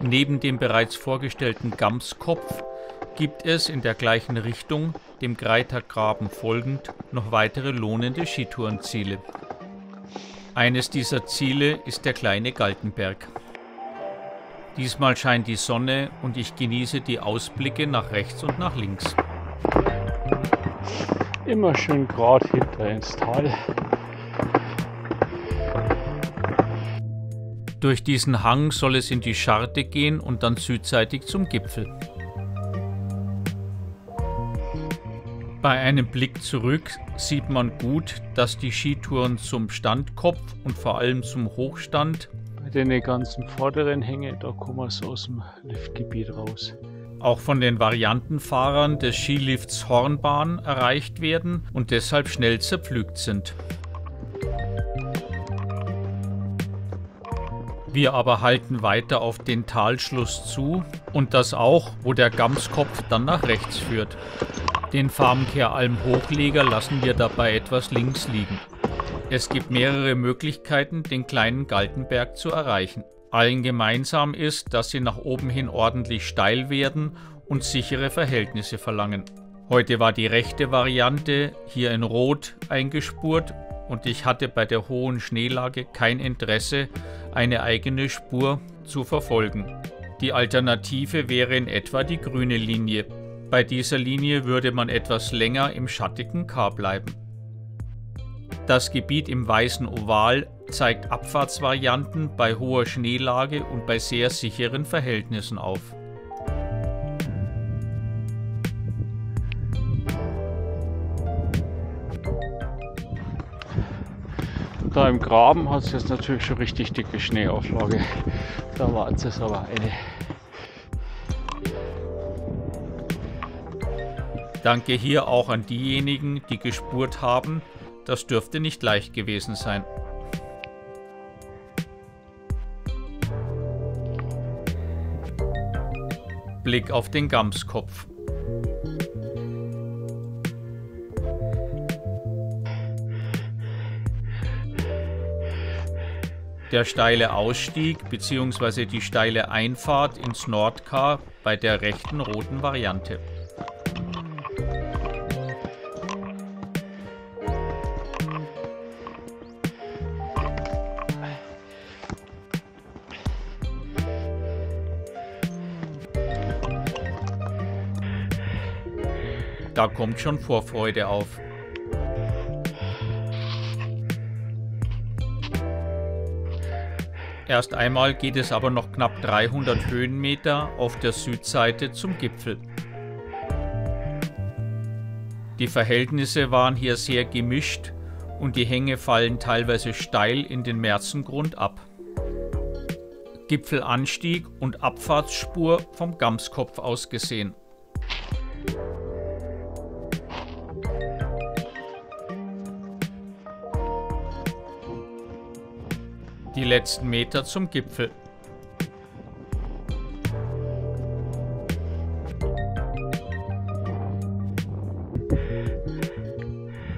Neben dem bereits vorgestellten Gamskopf gibt es in der gleichen Richtung, dem Greitergraben folgend, noch weitere lohnende Skitourenziele. Eines dieser Ziele ist der kleine Galtenberg. Diesmal scheint die Sonne und ich genieße die Ausblicke nach rechts und nach links. Immer schön gerade hinter ins Tal. Durch diesen Hang soll es in die Scharte gehen und dann südseitig zum Gipfel. Bei einem Blick zurück sieht man gut, dass die Skitouren zum Standkopf und vor allem zum Hochstand bei den ganzen vorderen Hänge, da kommen wir so aus dem Liftgebiet raus. Auch von den Variantenfahrern des Skilifts Hornbahn erreicht werden und deshalb schnell zerpflügt sind. Wir aber halten weiter auf den Talschluss zu und das auch, wo der Gamskopf dann nach rechts führt. Den Farmkehralm Hochleger lassen wir dabei etwas links liegen. Es gibt mehrere Möglichkeiten, den kleinen Galtenberg zu erreichen. Allen gemeinsam ist, dass sie nach oben hin ordentlich steil werden und sichere Verhältnisse verlangen. Heute war die rechte Variante hier in Rot eingespurt und ich hatte bei der hohen Schneelage kein Interesse, eine eigene Spur zu verfolgen. Die Alternative wäre in etwa die grüne Linie, bei dieser Linie würde man etwas länger im schattigen K bleiben. Das Gebiet im weißen Oval zeigt Abfahrtsvarianten bei hoher Schneelage und bei sehr sicheren Verhältnissen auf. Da im Graben hat es jetzt natürlich schon richtig dicke Schneeauflage. Da war es aber eine. Danke hier auch an diejenigen, die gespurt haben. Das dürfte nicht leicht gewesen sein. Blick auf den Gamskopf. Der steile Ausstieg bzw. die steile Einfahrt ins Nordkar bei der rechten roten Variante. Da kommt schon Vorfreude auf. Erst einmal geht es aber noch knapp 300 Höhenmeter auf der Südseite zum Gipfel. Die Verhältnisse waren hier sehr gemischt und die Hänge fallen teilweise steil in den Märzengrund ab. Gipfelanstieg und Abfahrtsspur vom Gamskopf aus gesehen. Die letzten Meter zum Gipfel.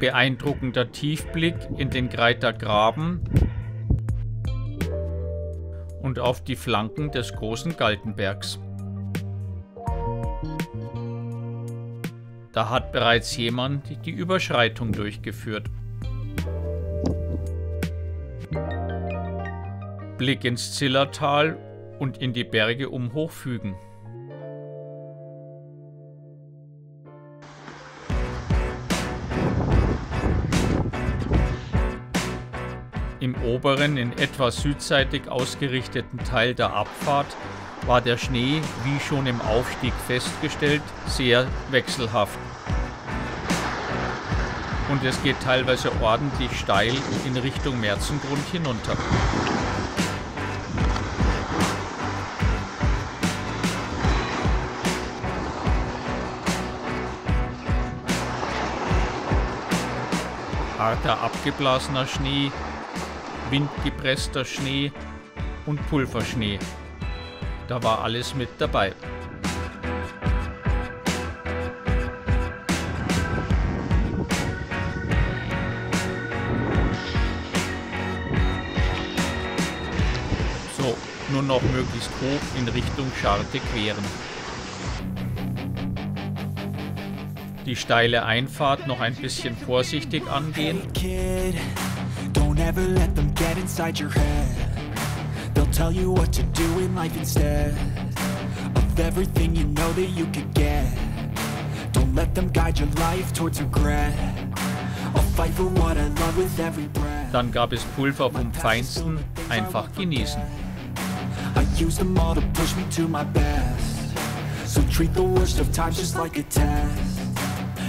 Beeindruckender Tiefblick in den Greiter Graben und auf die Flanken des großen Galtenbergs. Da hat bereits jemand die Überschreitung durchgeführt. Blick ins Zillertal und in die Berge um Hochfügen. Im oberen, in etwa südseitig ausgerichteten Teil der Abfahrt war der Schnee, wie schon im Aufstieg festgestellt, sehr wechselhaft. Und es geht teilweise ordentlich steil in Richtung Märzengrund hinunter. Harter abgeblasener Schnee, windgepresster Schnee und Pulverschnee. Da war alles mit dabei. So, nur noch möglichst hoch in Richtung Scharte queren. Die steile Einfahrt noch ein bisschen vorsichtig angehen. Everything you know that you could get. Don't let them guide your life towards regret. I'll fight for what I love with every breath. Dann gab es Pulver vom Feinsten, einfach genießen. I used them all to push me to my best. So treat the worst of times just like a test.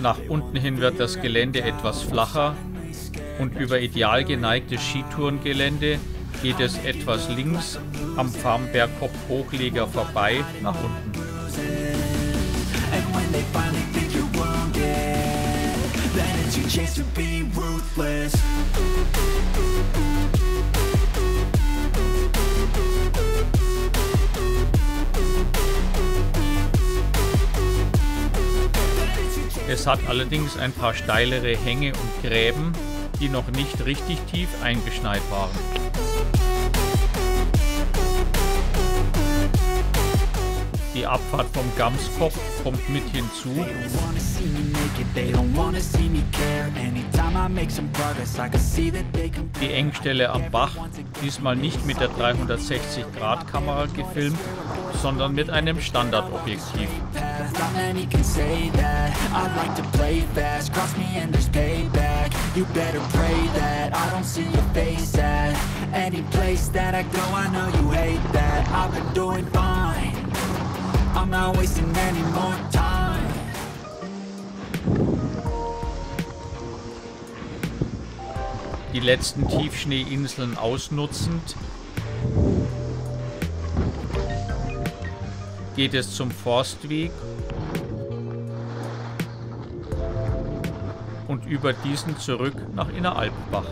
nach unten hin wird das Gelände etwas flacher und über ideal geneigtes Skitourengelände geht es etwas links am Farmbergkopf Hochleger vorbei nach unten. chance to be ruthless Es hat allerdings ein paar steilere Hänge und Gräben, die noch nicht richtig tief eingeschneit waren. Die Abfahrt vom Gamskopf kommt mit hinzu. Die Engstelle am Bach, diesmal nicht mit der 360 Grad Kamera gefilmt, sondern mit einem Standardobjektiv. Any place that I go. I know you hate that. I've been doing fine. I'm not wasting any more time. Die letzten Tiefschneeinseln ausnutzend geht es zum Forstweg und über diesen zurück nach Inneralpbach.